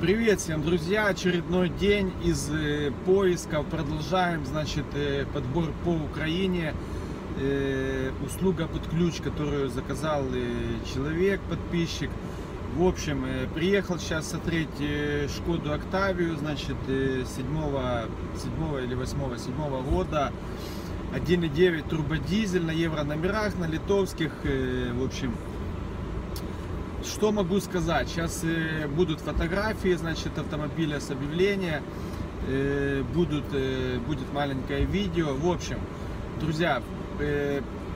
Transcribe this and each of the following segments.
Привет всем, друзья! Очередной день из э, поисков. Продолжаем, значит, э, подбор по Украине. Э, услуга под ключ, которую заказал э, человек, подписчик. В общем, э, приехал сейчас смотреть э, Шкоду Октавию, значит, э, 7, 7 или 8, 7 года. 1.9 турбодизель на евро номерах, на литовских. В общем, что могу сказать? Сейчас э, будут фотографии, значит, автомобиля с объявления, э, будут, э, будет маленькое видео. В общем, друзья,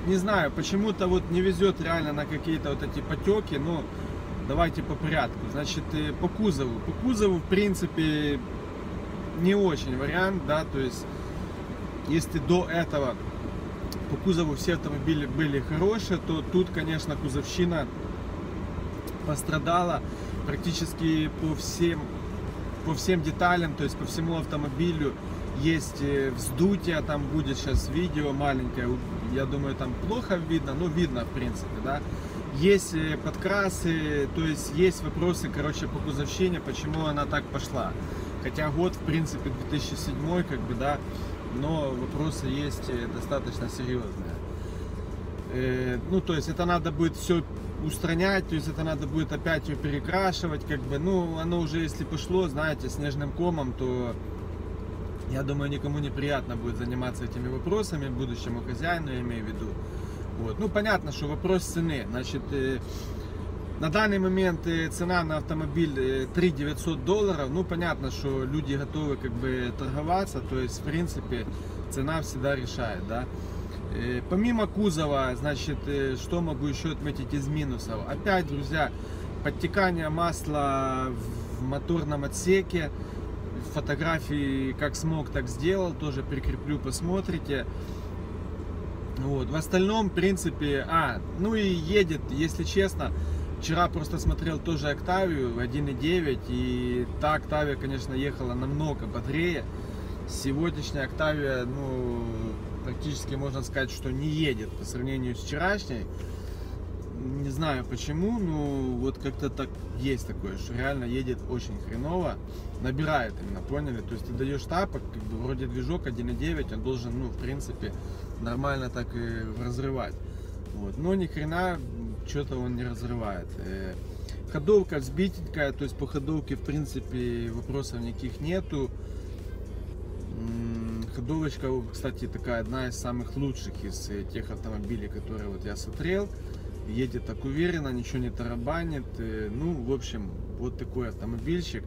не знаю, почему-то вот не везет реально на какие-то вот эти потеки, но давайте по порядку. Значит, по кузову. По кузову, в принципе, не очень вариант, да, то есть, если до этого по кузову все автомобили были хорошие, то тут, конечно, кузовщина пострадала практически по всем, по всем деталям, то есть по всему автомобилю есть э, вздутие, там будет сейчас видео маленькое, я думаю, там плохо видно, но видно в принципе, да. Есть э, подкрасы, то есть есть вопросы, короче, по кузовщине, почему она так пошла. Хотя год, в принципе, 2007, как бы, да, но вопросы есть э, достаточно серьезные. Э, ну, то есть это надо будет все устранять, то есть это надо будет опять ее перекрашивать, как бы, ну, оно уже если пошло, знаете, снежным комом, то я думаю, никому неприятно будет заниматься этими вопросами, будущему хозяину, я имею в виду. Вот. Ну, понятно, что вопрос цены. Значит, э, на данный момент э, цена на автомобиль э, 3 900 долларов. Ну, понятно, что люди готовы как бы торговаться, то есть, в принципе, цена всегда решает, да. Э, Помимо кузова, значит, э, что могу еще отметить из минусов? Опять, друзья, подтекание масла в моторном отсеке. Фотографии как смог, так сделал. Тоже прикреплю, посмотрите. Вот. В остальном, в принципе, а, ну и едет, если честно, вчера просто смотрел тоже Октавию 1.9, и та Октавия, конечно, ехала намного бодрее. Сегодняшняя Октавия, ну, практически можно сказать, что не едет по сравнению с вчерашней. Не знаю почему, но вот как-то так есть такое, что реально едет очень хреново. Набирает именно, поняли? То есть ты даешь тапок, как бы вроде движок 1.9, он должен, ну, в принципе, нормально так и разрывать. Вот. Но ни хрена что-то он не разрывает. Э, Ходовка взбитенькая, то есть по ходовке, в принципе, вопросов никаких нету. Ходовочка, кстати, такая одна из самых лучших из э, тех автомобилей, которые вот я смотрел. Едет так уверенно, ничего не тарабанит. Э, Ну, в общем, вот такой автомобильчик.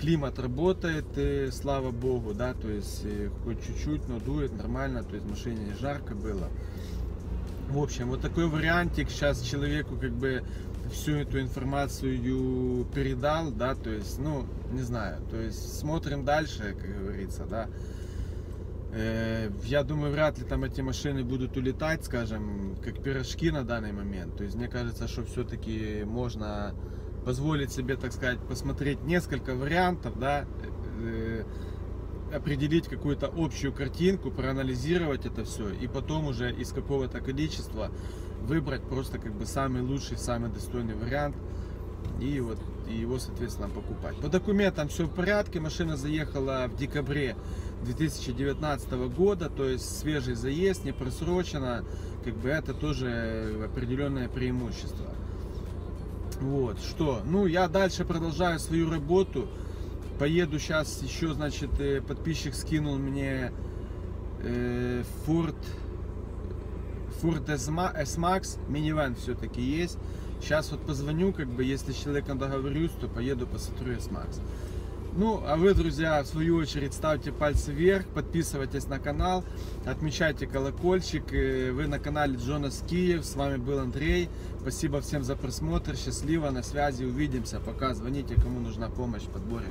Климат работает, э, слава богу, да, то есть хоть чуть-чуть, но дует нормально, то есть машине не жарко было. В общем, вот такой вариантик сейчас человеку как бы всю эту информацию передал, да, то есть, ну, не знаю, то есть смотрим дальше, как говорится, да. Я думаю, вряд ли там эти машины будут улетать, скажем, как пирожки на данный момент. То есть мне кажется, что все-таки можно позволить себе, так сказать, посмотреть несколько вариантов, да, э, определить какую-то общую картинку, проанализировать это все, и потом уже из какого-то количества выбрать просто как бы самый лучший, самый достойный вариант и вот и его, соответственно, покупать. По документам все в порядке, машина заехала в декабре 2019 года, то есть свежий заезд, не просрочено, как бы это тоже определенное преимущество. Вот, что, ну, я дальше продолжаю свою работу, поеду сейчас еще, значит, э, подписчик скинул мне э, Ford, Ford S-Max, минивэн все-таки есть. Сейчас вот позвоню, как бы, если с человеком договорюсь, то поеду посмотрю S-Max. Ну, а вы, друзья, в свою очередь, ставьте пальцы вверх, подписывайтесь на канал, отмечайте колокольчик. Вы на канале Джонас Киев, с вами был Андрей. Спасибо всем за просмотр, счастливо, на связи, увидимся. Пока, звоните, кому нужна помощь в подборе.